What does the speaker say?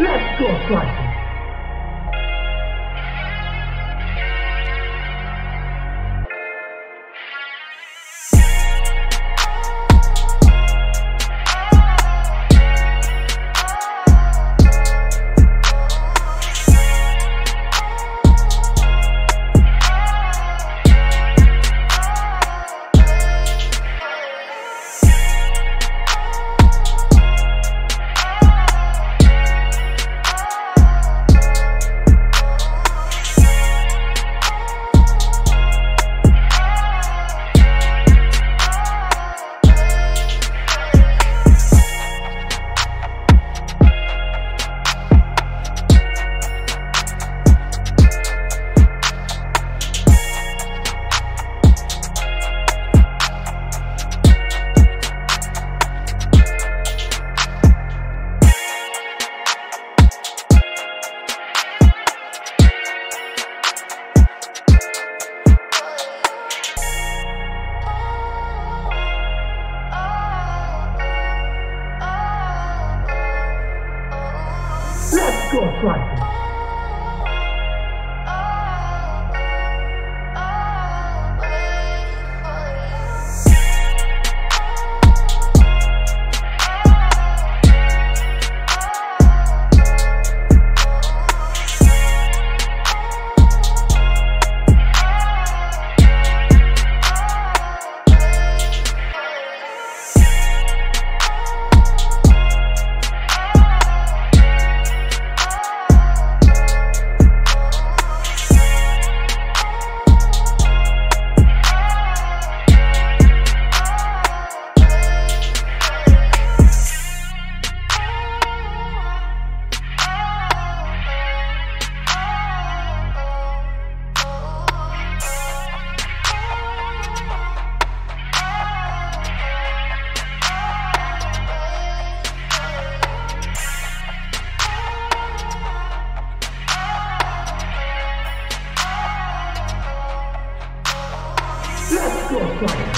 Let's go, Flight. Let's Ghostwriting. Let's Ghostwriting.